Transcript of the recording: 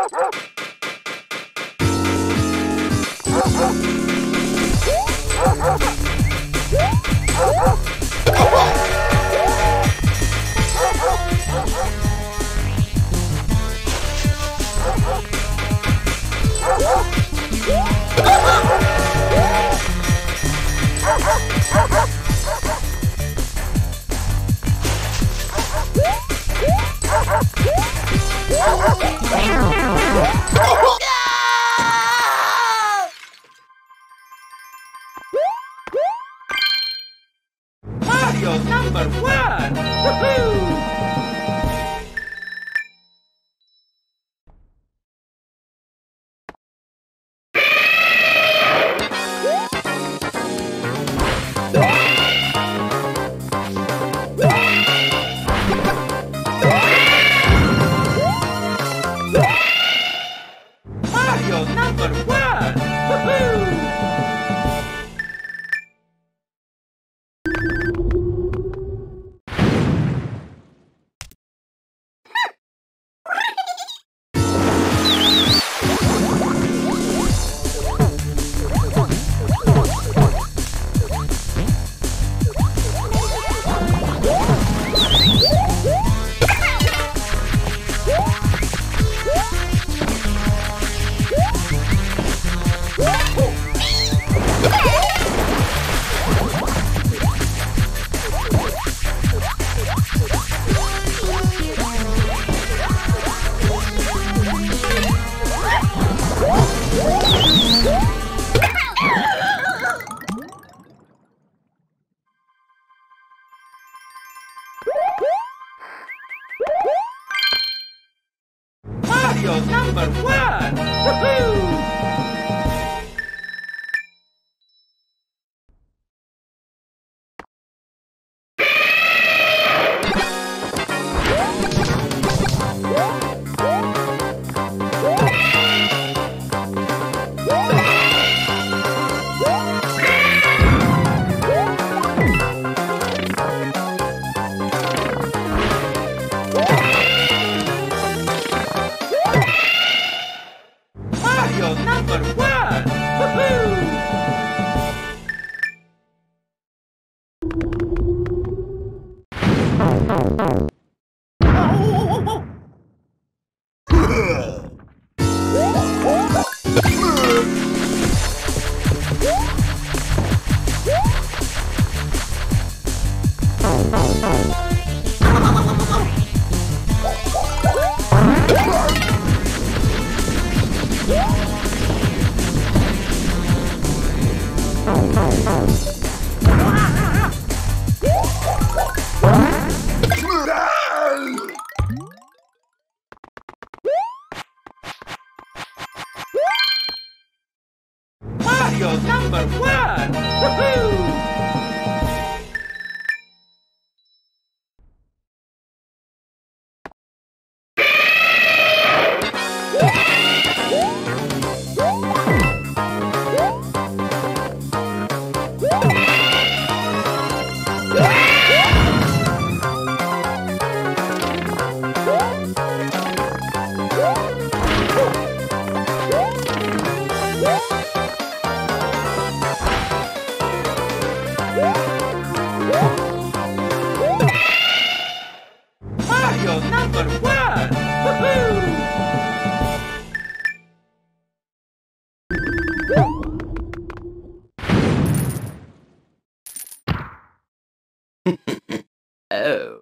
Oh! Mario number one! Woohoo! Oh.